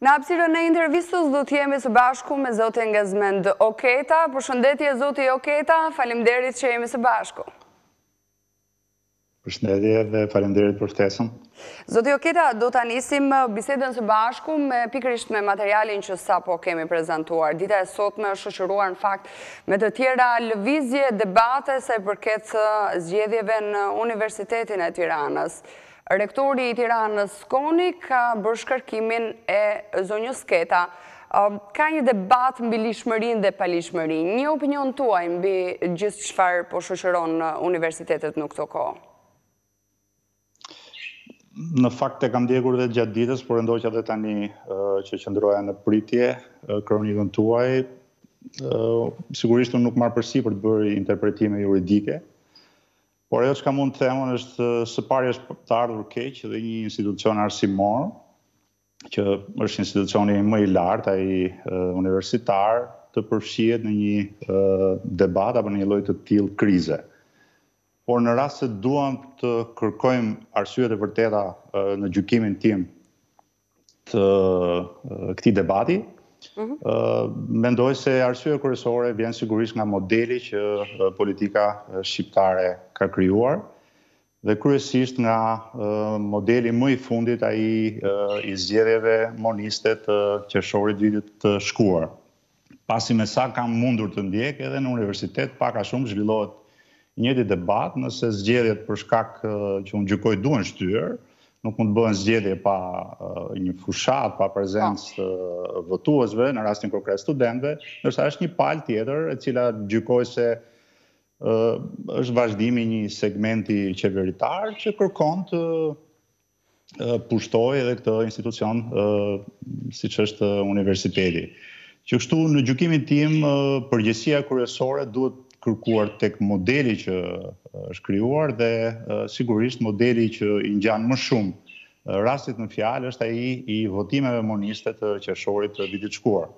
Në hapësirën e intervistës do të jemi së bashku me zotin Gazmend Oketa. Përshëndetje zoti Oketa, faleminderit që jemi së bashku. Përshëndetje dhe faleminderit për ftesën. Zoti Oketa, do ta nisim uh, bisedën së bashku me pikërisht me materialin që sapo kemi prezantuar. Dita e sotme është shoqëruar në fakt Me të tjera lëvizje e debate sa i përket zgjedhjeve në Universitetin e Tiranës. Rektori i Tiranës Koni ka bërë shkarkimin e zonjës Keta. Ka një debat mbi ligjshmërinë dhe paligjshmërinë. Një opinion tuaj mbi gjithë çfarë po shoqëron universitetet në këto kohë? Në fakt e kam ndjekur dhe gjatë ditës, por e ndoqa dhe tani që qëndroja në pritje kronikën tuaj. Sigurisht unë nuk marr përsipër të bërë interpretime juridike, por ajo çka mund të them është së pari është të ardhur keq që një institucion arsimor që është institucioni më i lartë, ai universitar, të përfshihet në një debat apo në një lloj të tillë krize. Por në rast se duam të kërkojmë arsyet e vërteta në gjykimin tim të këtij debati, mm -hmm. mendoj se arsyeja kryesore vjen sigurisht nga modeli që politika shqiptare ka krijuar, dhe kryesisht nga modeli më i fundit ai i zgjedhjeve moniste të qershorit vitit të shkuar, pasi me sa kam mundur të ndjek edhe në universitet pak a shumë zhvillohet i njëjti debat, nëse zgjedhjet për shkak që unë gjykoj duhen shtyrë, nuk mund të bëhen zgjedhje pa një fushatë, pa prezencë të votuesve, në rastin konkret studentëve, ndërsa është një palë tjetër e cila gjykoj se është vazhdimi një segmenti qeveritar që kërkon të pushtojë edhe këtë institucion siç është universiteti. Që kështu në gjykimin tim përgjegjësia kryesore duhet kërkuar tek modeli që është krijuar dhe sigurisht modeli që i ngjan më shumë rastit në fjalë është ai i votimeve moniste të qershorit të vitit shkuar.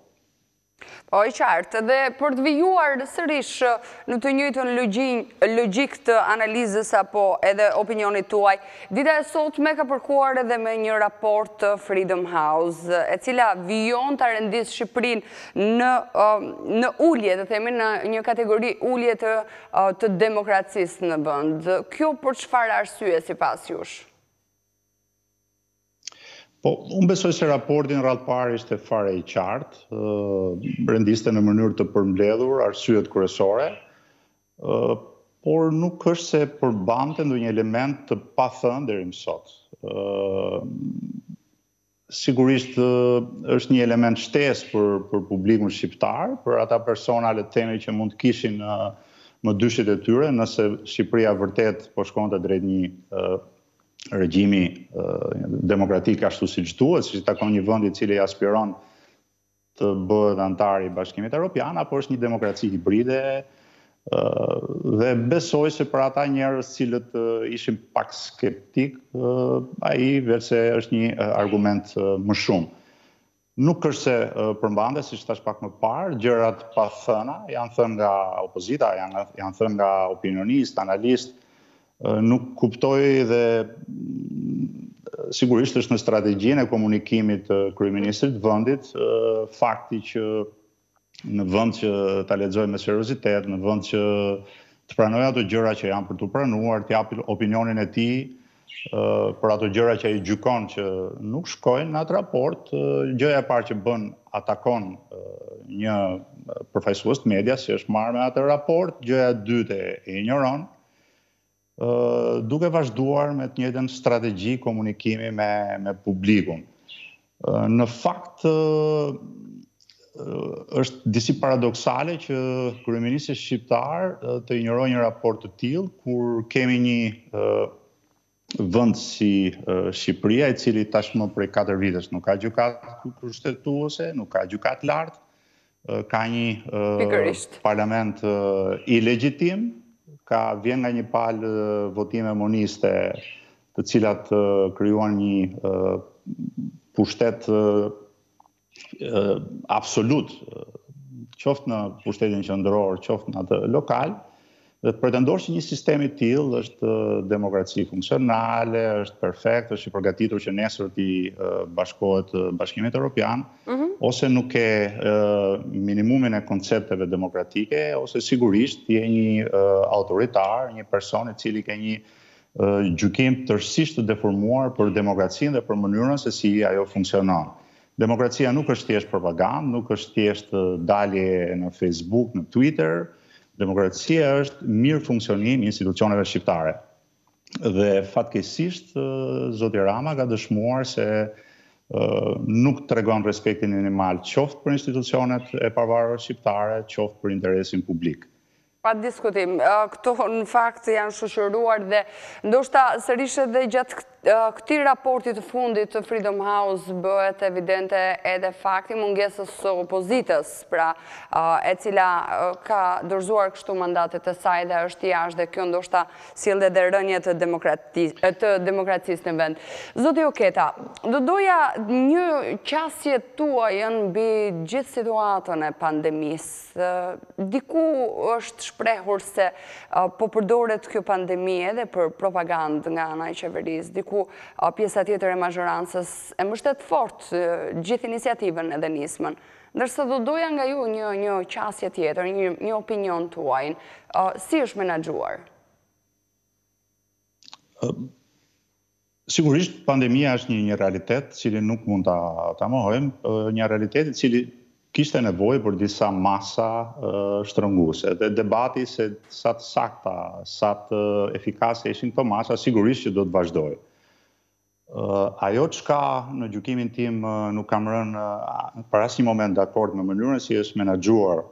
Po, e qartë. Dhe për të vijuar sërish në të njëjtën logjikë të analizës apo edhe opinionit tuaj, dita e sotme ka përkuar edhe me një raport Freedom House, e cila vijon ta rendisë Shqipërinë në në ulje, të themi në një kategori ulje të të demokracisë në vend. Kjo për çfarë arsye sipas jush? Po, unë besoj se raporti në radhë parë ishte fare i qartë, rendiste në mënyrë të përmbledhur arsyet kryesore, por nuk është se përbante ndonjë element të pathënë deri më sot. Sigurisht është një element shtesë për për publikun shqiptar, për ata persona le të themi që mund të kishin mëdyshjet e tyre nëse Shqipëria vërtet po shkonte drejt një regjimi demokratik ashtu siç duhet, siç i takon një vendi i cili aspiron të bëhet anëtar i Bashkimit Europian, apo është një demokraci hibride, dhe besoj se për ata njerëz të cilët ishin pak skeptikë, ai vërtet është një argument më shumë. Nuk është se përmbante, siç thashë pak më parë, gjëra të pathëna, janë thënë nga opozita, janë, janë thënë nga opinionistë, analistë, nuk kuptoj dhe sigurisht është në strategjinë e komunikimit të kryeministrit të vendit fakti që në vend që ta lexojë me seriozitet, në vend që të pranojë ato gjëra që janë për t'u pranuar, të japë opinionin e tij për ato gjëra që ai gjykon që nuk shkojnë në atë raport, gjëja e parë që bën atakon një përfaqësues të medias që është marrë me atë raport, gjëja e dytë e injoron. duke vazhduar me të njëjtën strategji komunikimi me me publikun. Në fakt është disi paradoksale që kryeministri shqiptar të injorojë një raport të tillë kur kemi një vend si Shqipëria, e cila tashmë prej 4 vitesh nuk ka gjykatë kushtetuese, nuk ka gjykatë të lartë, ka një parlament ilegjitim, ka vjen nga një palë votime moniste të cilat krijuan një pushtet absolut, qoftë në pushtetin qendror, qoftë në atë lokal, Dhe të pretendosh që një sistem i tillë është demokraci funksionale, është perfekt, është i përgatitur që nesër t'i bashkohet Bashkimit Evropian, mhm. ose nuk ke minimumin e koncepteve demokratike, ose sigurisht ti je një autoritar, një person i cili ke një gjykim tërësisht të deformuar për demokracinë dhe për mënyrën se si ajo funksionon. Demokracia nuk është thjesht propagandë, nuk është thjesht dalje në Facebook, në Twitter, Demokracia është mirëfunksionim i institucioneve shqiptare. Dhe fatkeqësisht zoti Rama ka dëshmuar se nuk tregon respektin minimal qoftë për institucionet e pavarura shqiptare, qoftë për interesin publik. Pa diskutim, këto në fakt janë shoqëruar dhe ndoshta sërish edhe gjatë Këtij raportit të fundit të Freedom House bëhet evidente edhe fakti i mungesës së opozitës, pra e cila ka dorëzuar kështu mandatet e saj dhe është jashtë dhe kjo ndoshta sjell edhe rënie të demokracisë në vend. Zoti Oketa, do doja një qasje tuajën mbi gjithë situatën e pandemisë. Diku është shprehur se po përdoret kjo pandemi edhe për propagandë nga ana e qeverisë, diku pjesa tjetër e mazhorancës e mbështet fort gjithë iniciativën edhe nismën. Ndërsa do doja nga ju një qasje tjetër, një opinion tuajin. Si është menaxhuar? Sigurisht, pandemia është një një realitet, cilin nuk mund ta ta mohojmë, një realitet i cili kishte nevojë për disa masa shtrënguese. Dhe debati se sa të sakta, sa të efikase ishin këto masa, sigurisht që do të vazhdojë. Ajo çka në gjykimin tim nuk kam rënë për asnjë moment dakord me mënyrën si është menaxhuar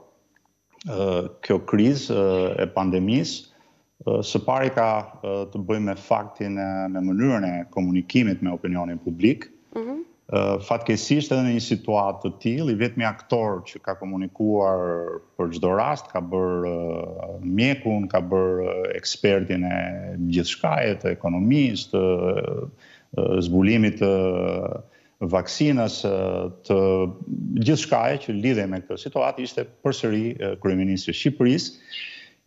kjo krizë e pandemisë, së pari ka të bëjmë me faktin, me mënyrën e komunikimit me opinionin publik. Mhm. Fatkeqësisht edhe në një situatë të tillë, i vetmi aktor që ka komunikuar për çdo rast, ka bërë mjekun, ka bërë ekspertin e gjithçkaje të ekonomisë, të zbulimit të vaksinës, të gjithçkaje që lidhej me këtë situatë, ishte përsëri kryeministri i Shqipërisë,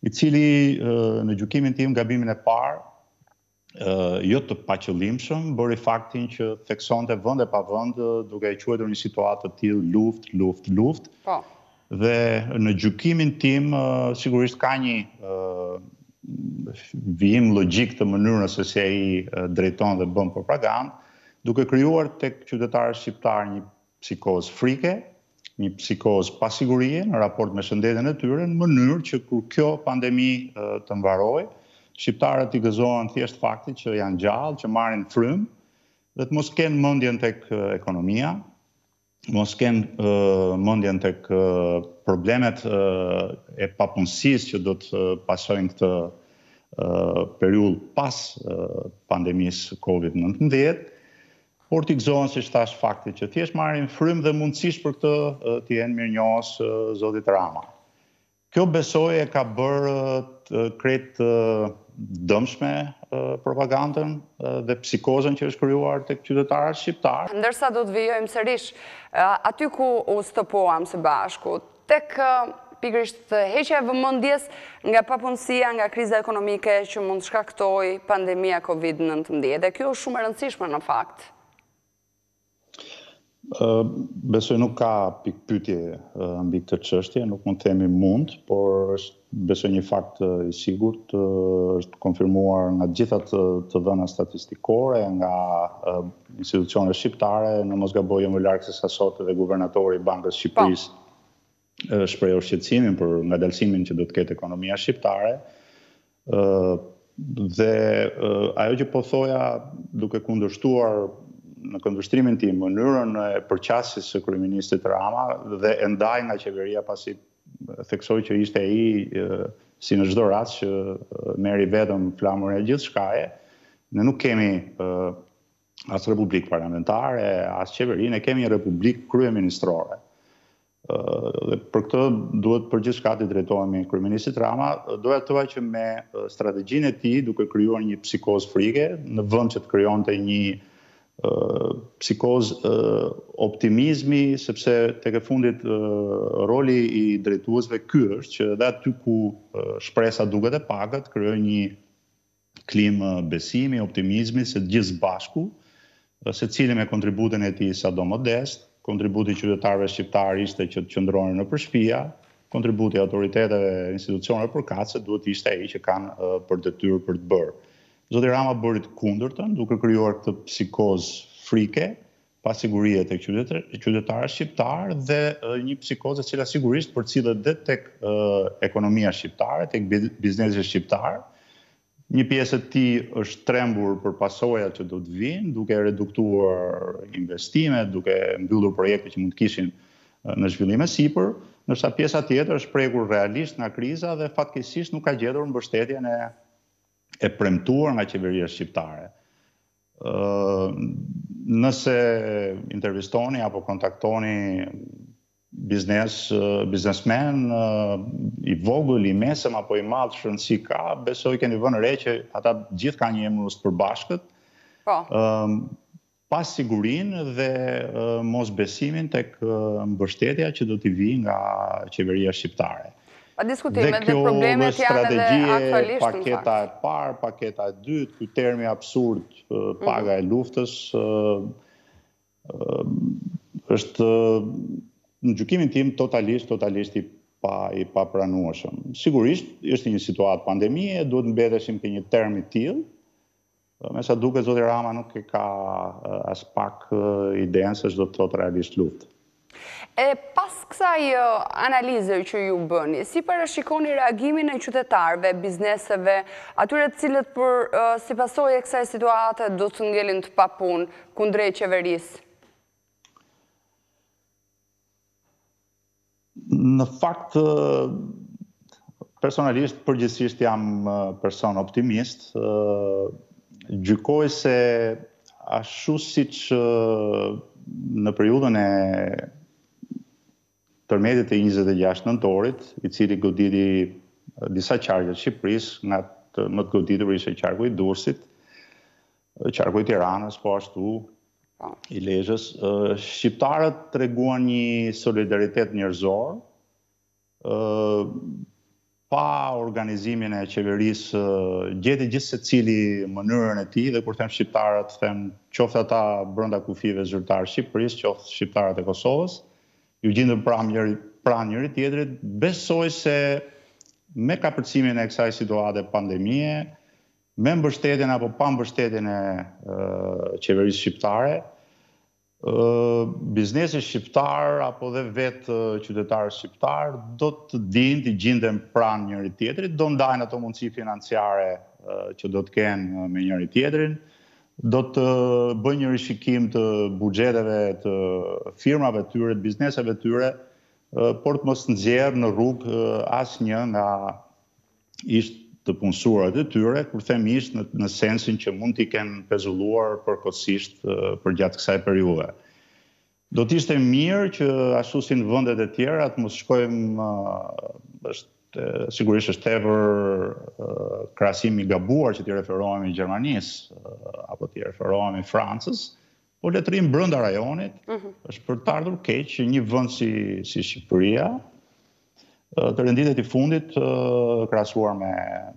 i cili në gjykimin tim gabimin e parë jo të paqëllimshëm bëri faktin që theksonte vend e pa vend duke e quajtur një situatë të tillë luftë, luftë, luftë. Po. Dhe në gjykimin tim, sigurisht ka një vijim logjik të mënyrës se si ai drejton dhe bën propagandë, duke krijuar tek qytetarët shqiptarë një psikozë frike, një psikozë pasigurie në raport me shëndetin e tyre, në mënyrë që kur kjo pandemi të mbarojë, shqiptarët t'i gëzohen thjesht faktit që janë gjallë, që marrin frymë, dhe të mos kenë mendjen tek ekonomia, mos kenë mendjen tek problemet e papunësisë që do të pasojnë këtë periudhë pas pandemisë COVID-19, por t'i gëzohen siç thashë faktit që thjesht marrin frymë dhe mundësisht për këtë të jenë mirënjohës zotit Rama. Kjo besoj e ka bërë krejt të dëmshme propagandën dhe psikozën që është krijuar tek qytetarët shqiptarë. Ndërsa do të vijojmë sërish aty ku u stopuam së bashku, tek pikërisht heqja e vëmendjes nga papunësia, nga kriza ekonomike që mund të shkaktojë pandemia Covid nëntëmbëdhjetë. Dhe kjo është shumë e rëndësishme në fakt. Besoj nuk ka pikëpyetje mbi këtë çështje, nuk mund të themi mund, por është besoj një fakt i sigurt, është konfirmuar nga të gjitha të, të dhëna statistikore, nga institucionet shqiptare, në mos gaboj jo më larg se sa sot edhe guvernatori i Bankës së Shqipërisë shprehu shqetësimin për ngadalësimin që do të ketë ekonomia shqiptare. ë dhe ajo që po thoja duke kundërshtuar në këndvështrimin tim mënyrën e përqasjes së kryeministrit Rama dhe e ndaj nga qeveria pasi theksoj që ishte ai si në çdo rast që merr vetëm flamurin e gjithçkaje. Ne nuk kemi as republikë parlamentare, as qeveri, ne kemi një republikë kryeministrore. Dhe për këtë duhet për gjithçka t'i drejtohemi Kryeministrit Rama, doja të thoja që me strategjinë e tij duke krijuar një psikozë frike, në vend që të krijonte një psikozë optimizmi, sepse tek e fundit roli i drejtuesve ky është, që edhe aty ku shpresa duket e pakët, krijojë një klimë besimi, optimizmi se të gjithë së bashku, secili me kontributin e tij sado modest, kontributi i qytetarëve shqiptarë ishte që të qëndronin nëpër shtëpia, kontributi i autoriteteve e institucioneve përkatëse duhet të ishte ai që kanë për detyrë për të bërë. Zoti Rama bëri të kundërtën, duke krijuar këtë psikozë frike, pasigurie tek qytetarët shqiptarë dhe një psikozë e cila sigurisht përcillet dhe tek ekonomia shqiptare, tek biznesi shqiptar. Një pjesë e tij është trembur për pasojat që do të vijnë, duke reduktuar investimet, duke mbyllur projekte që mund të kishin në zhvillim e sipër, ndërsa pjesa tjetër është prekur realisht nga kriza dhe fatkeqësisht nuk ka gjetur mbështetjen e e premtuar nga qeveria shqiptare. Nëse intervistoni apo kontaktoni biznes, biznesmen i vogël, i mesëm apo i madh rëndësi s' ka, besoj keni vënë re që ata gjithë kanë një emërues të përbashkët. Po. Ëm pasigurinë dhe mosbesimin tek mbështetja që do t'i vijë nga qeveria shqiptare. Pa diskutim, dhe kjo strategji e paketa e parë, paketa e dytë, ky termi absurd, mhm. paga e luftës, është në gjykimin tim totalisht, totalisht i pa i papranueshëm. Sigurisht, është një situatë pandemie, duhet të mbeteshim te një term i tillë, Me sa duket, zoti Rama nuk e ka aspak idenë se ç'do të thotë realisht luftë. E pas kësaj analize që ju bëni, si parashikoni reagimin e qytetarëve, bizneseve, atyre të cilët për si pasojë e kësaj situate do të ngelin të papunë kundrejt qeverisë? Në fakt, personalisht, përgjithësisht jam person optimist. Gjykoj se ashtu siç në periudhën e tërmetit të 26 nëntorit, i cili goditi disa qarqe të Shqipërisë, nga më të goditurit ishte qarku i Durrësit, qarku i Tiranës, po ashtu po. i Lezhës, shqiptarët treguan një solidaritet njerëzor, pa organizimin e qeverisë, gjeti gjithsecili mënyrën e tij, dhe kur them shqiptarët, them qoftë ata brenda kufijve zyrtarë të Shqipërisë, qoftë shqiptarët e Kosovës, iu gjindën pranë njëri, pranë njëri-tjetrit, besoj se me kapërcimin e kësaj situate pandemie, me mbështetjen apo pa mbështetjen e qeverisë shqiptare, biznesi shqiptar apo dhe vetë qytetarët shqiptarë do të dinë të gjinden pranë njëri-tjetrit, do ndajnë ato mundësi financiare që do të kenë me njëri-tjetrin, do të bëjnë një rishikim të buxheteve të firmave të tyre, të bizneseve të tyre, por të mos nxjerrin në rrugë asnjë nga ish të punësuarit e tyre, kur them ish në, në sensin që mund t'i kenë pezulluar përkohësisht përgjatë kësaj periudhe. Do të ishte mirë që ashtu si në vendet e tjera të mos shkojmë është sigurisht është tepër krahasim i gabuar që t'i referohemi Gjermanisë apo t'i referohemi Francës, Po le të rrimë brenda rajonit, mhm. është për të ardhur keq që një vend si, si Shqipëria, të renditet i fundit krahasuar me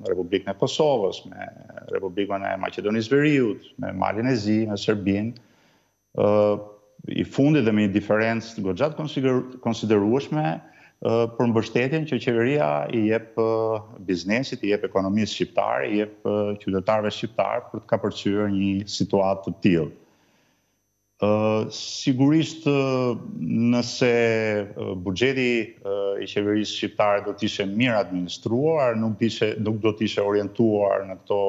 Republikën e Kosovës, me Republikën e Maqedonisë së Veriut, me Malin e Zi, me Serbinë, i fundit dhe me një diferencë goxha të konsiderueshme për mbështetjen që qeveria i jep biznesit, i jep ekonomisë shqiptare, i jep qytetarëve shqiptarë për të kapërcyer një situatë të tillë. Sigurisht nëse buxheti i qeverisë shqiptare do të ishe mirë administruar, nuk do të ishe nuk do të ishe orientuar në këto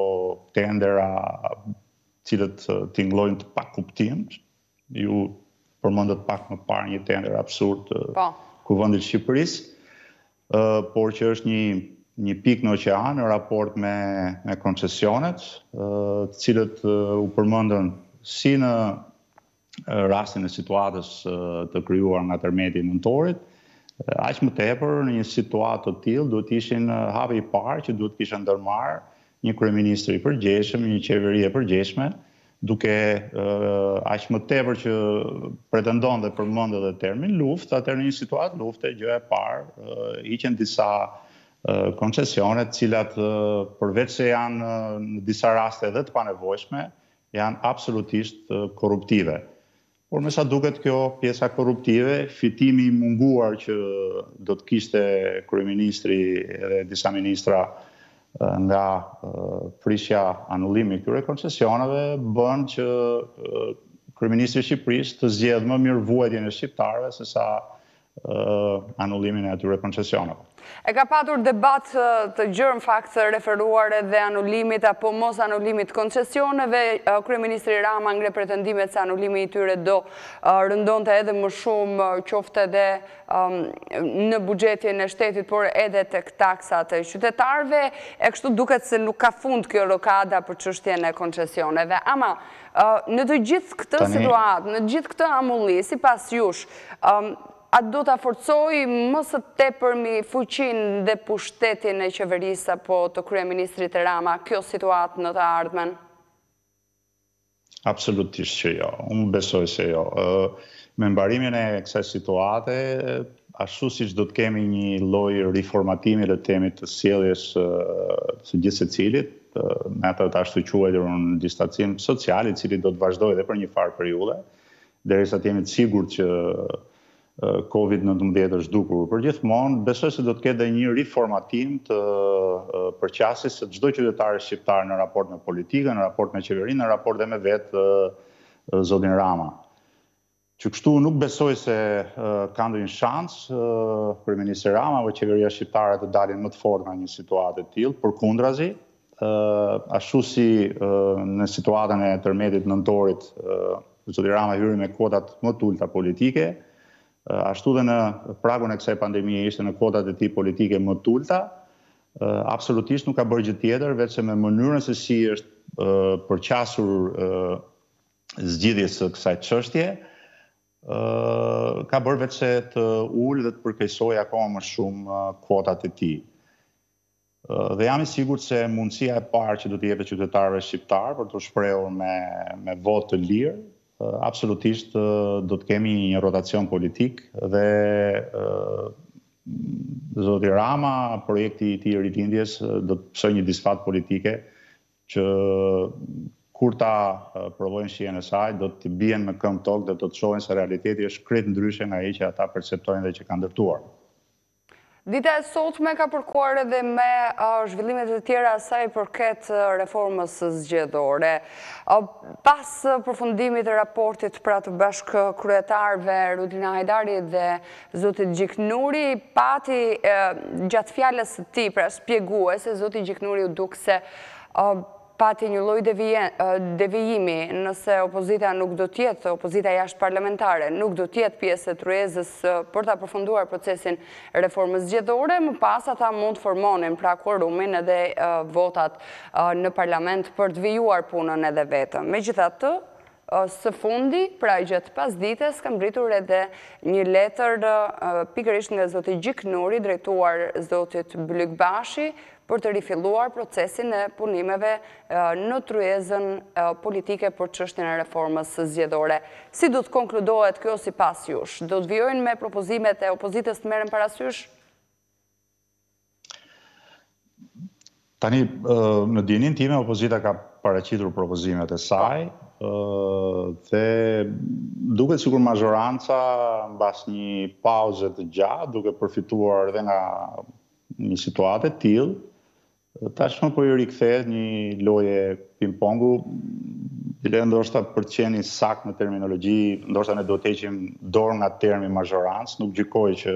tendera të cilët tingëllojnë të pakuptimshëm, Ju përmendët pak më parë një tender absurd të, po, Kuvendit të Shqipërisë, por që është një një pikë në oqean në raport me me koncesionet, të cilët u përmendën si në rastin e situatës të krijuar nga tërmeti i nëntorit, aq më tepër në një situatë të tillë duhet ishin hapi i parë që duhet kishte ndërmarr një kryeministër i përgjegjshëm, një qeveri e përgjegjshme, duke aq më tepër që pretendon dhe përmend edhe termin luftë, atëherë në një situatë lufte gjëja e parë hiqen disa koncesione, të cilat përveç se janë në disa raste edhe të panevojshme, janë absolutisht korruptive. Por me sa duket kjo pjesa korruptive, fitimi i munguar që do të kishte kryeministri edhe disa ministra nga prishja, anullimi i këtyre koncesioneve bën që kryeministri i Shqipërisë të zgjedhë më mirë vuajtjen e shqiptarëve sesa anullimin e atyre koncesioneve. E ka patur debat të gjerë në fakt referuar edhe anullimit apo mos anullimit të koncesioneve, kryeministri Rama ngre pretendimet se anullimi i tyre do rëndonte edhe më shumë qoftë edhe në buxhetin e shtetit, por edhe tek taksat e qytetarëve, e kështu duket se nuk ka fund kjo rokada për çështjen e koncesioneve. Ama, Në të gjithë këtë situatë, në gjithë këtë amulli, sipas jush, a do ta forcojë më së tepërmi fuqinë dhe pushtetin e qeverisë apo të kryeministrit Rama kjo situatë në të ardhmen? Absolutisht që jo. Unë besoj se jo. Me mbarimin e kësaj situate, Ashtu siç do të kemi një lloj riformatimi le të themi të sjelljes së gjithsecilit, me atë të ashtuquajturën distancim social, i cili do të vazhdojë edhe për një farë periudhe, derisa të jemi të sigurt që Covid nëntëmbëdhjetë është zhdukur përgjithmonë, besoj se do të ketë dhe një riformatim të përqasjes së çdo qytetari shqiptar në raport me politikën, në raport me qeverinë, në raport dhe me vetë zotin Rama. Që kështu nuk besoj se ka ndonjë shans kryeministri Rama apo qeveria shqiptare të dalin më të fortë nga një situatë e tillë, përkundrazi, ashtu si në situatën e tërmetit nëntorit zoti Rama hyri me kuotat më të ulëta politike, ashtu dhe në pragun e kësaj pandemie ishte në kuotat e tij politike më të ulëta, absolutisht nuk ka bërë gjë tjetër veçse me mënyrën se si është përqasur zgjidhjes së kësaj çështjeje ka bërë veçse të ulë dhe të përkeqësojë akoma më shumë kuotat e tij. Dhe jam i sigurt se mundësia e parë që do t'u jepet qytetarëve shqiptarë për t'u shprehur me, me votë të lirë, absolutisht do të kemi një rotacion politik dhe Zoti Rama, projekti i tij i Rilindjes do të pësojë një disfatë politike që kur ta provojnë shijen e saj, do të bien me këmbë në tokë dhe do të shohin se realiteti është krejt ndryshe nga ai që ata perceptojnë dhe që kanë ndërtuar. Dita e sotme ka përkuar edhe me zhvillime të tjera sa i përket reformës zgjedhore. Pas përfundimit të raportit pra të bashkëkryetarëve Rudina Hajdari dhe zotit Gjiknuri, pati gjatë fjalës së tij, pra shpjeguese, zoti Gjiknuri u duk se pati një lloj devijimi, nëse opozita nuk do të jetë, opozita jashtëparlamentare, nuk do të jetë pjesë e tryezës për ta përfunduar procesin e reformës zgjedhore, më pas ata mund të formonin pra kuorumin edhe votat në parlament për të vijuar punën edhe vetëm. Megjithatë, Së fundi, pra gjatë pasdites, ka mbërritur edhe një letër pikërisht nga zoti Gjiknuri drejtuar zotit Bylykbashi për të rifilluar procesin e punimeve në tryezën politike për çështjen e reformës zgjedhore. Si do të konkludohet kjo sipas jush? Do të vijojnë me propozimet e opozitës të merren parasysh? Tani, në dijeninë time, opozita ka paraqitur propozimet e saj, dhe duket sikur mazhoranca mbas një pauze të gjatë, duke përfituar edhe nga një situatë e tillë, Tashmë po i rikthehet një loje ping-pongu, bile ndoshta për të qenë i saktë në terminologji, ndoshta ne duhet të heqim dorë nga termi mazhorancë, nuk gjykoj që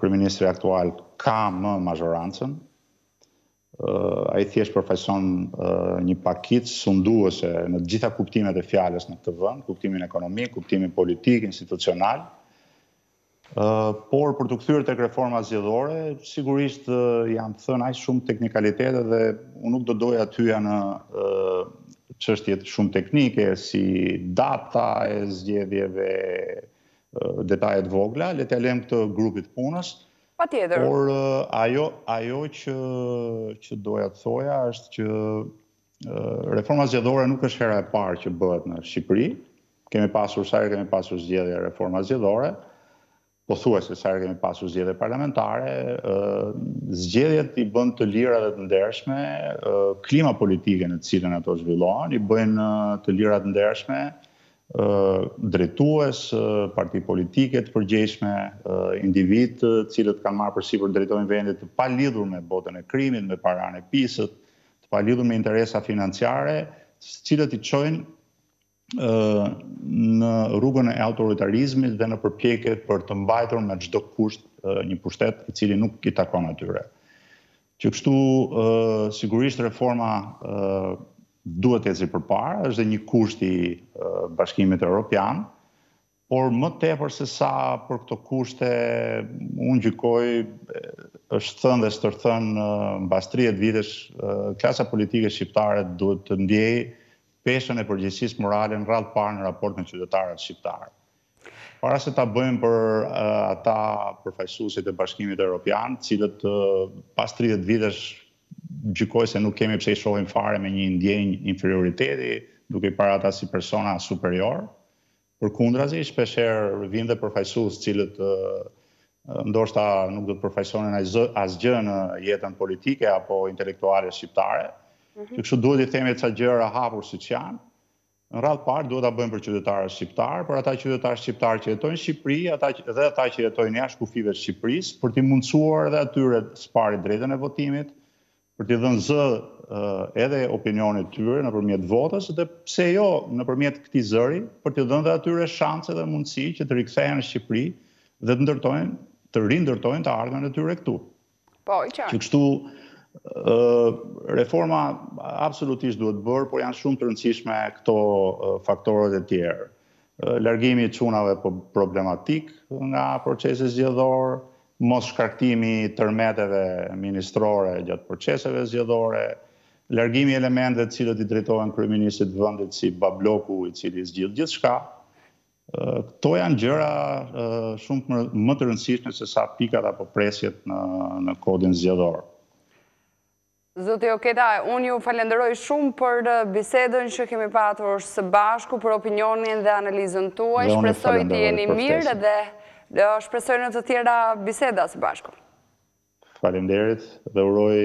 kryeministri aktual ka më mazhorancën. Ai thjesht përfaqëson një pakicë sunduese në të gjitha kuptimet e fjalës në këtë vend, kuptimin ekonomik, kuptimin politik, institucional. Por për t'u kthyer tek reforma zgjedhore, sigurisht janë thënë aq shumë teknikalitete dhe unë nuk do doja të hyja në çështje shumë teknike si data e zgjedhjeve, detajet e vogla, le t'ia lëmë këtë grupit të punës. Patjetër. Por ajo, ajo që, që doja të thoja është që Reforma zgjedhore nuk është hera e parë që bëhet në Shqipëri. Kemi pasur sa herë kemi pasur zgjedhje reforma zgjedhore, pothuajse sa herë kemi pasur zgjedhje parlamentare, zgjedhjet i bën të lira dhe të ndershme, klima politike në të cilën ato zhvillohen, i bëjnë të lira të ndershme, drejtues, parti politike të përgjegjshme, individë të cilët kanë marrë përsipër të drejtojnë vendin të palidhur me botën e krimit, me paranë e pisët, të palidhur me interesa financiare, të cilat i çojnë në rrugën e autoritarizmit dhe në përpjekjet për të mbajtur me çdo kusht një pushtet i cili nuk i takon atyre. Që kështu sigurisht reforma duhet të ecë përpara, është dhe një kusht i Bashkimit Europian, Por më tepër se sa për këto kushte, unë gjykoj, është thënë dhe stërthënë mbas 30 vitesh, klasa politike shqiptare duhet të ndjejë peshën e përgjegjësisë morale në radhë të parë në raport me qytetarët shqiptarë. Para se ta bëjmë për ata përfaqësuesit e Bashkimit Europian, të cilët pas 30 vitesh gjykoj se nuk kemi pse i shohim fare me një ndjenjë inferioriteti, duke i parë ata si persona superiorë, Përkundrazi, shpeshherë vijnë dhe përfaqësues të cilët ndoshta nuk do të përfaqësonin asgjë në jetën politike apo intelektuale shqiptare. Mhm. Që kështu duhet t'i themi ca gjëra hapur siç janë. Në radhë të parë duhet ta bëjmë për qytetarët shqiptarë, për ata qytetarë shqiptarë që jetojnë në Shqipëri, dhe ata që jetojnë jashtë kufijve të Shqipërisë, për t'i mundësuar edhe atyre së pari të drejtën e votimit, për t'i dhënë zë edhe opinionit të tyre nëpërmjet votës dhe pse jo nëpërmjet këtij zëri për t'i dhënë dhe atyre shanse dhe mundësi që të rikthehen në Shqipëri dhe të ndërtojnë, të rindërtojnë të ardhmen e tyre këtu. Po, i qartë. Që kështu reforma absolutisht duhet bërë, por janë shumë të rëndësishme këto faktorët e tjerë. Largimi i çunave problematikë nga procesi zgjedhor, mosshkaktimi i tërmeteve ministrore gjatë proceseve zgjedhore, largimi i elementëve të cilët i drejtohen kryeministrit të vendit si babloku i cili zgjidh gjithçka. Këto janë gjëra shumë më të rëndësishme se sa pikat apo presjet në në kodin zgjedhor. Zoti Oketa, unë ju falenderoj shumë për bisedën që kemi patur së bashku, për opinionin dhe analizën tuaj. Shpresoj të jeni mirë dhe shpresoj në të tjera biseda së bashku. Faleminderit dhe uroj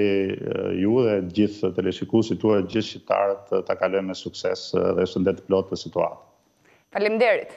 ju dhe gjithë teleshikuesit tuaj, gjithë shqiptarët ta kalojnë me sukses dhe shëndet të plotë këtë situatë. Faleminderit.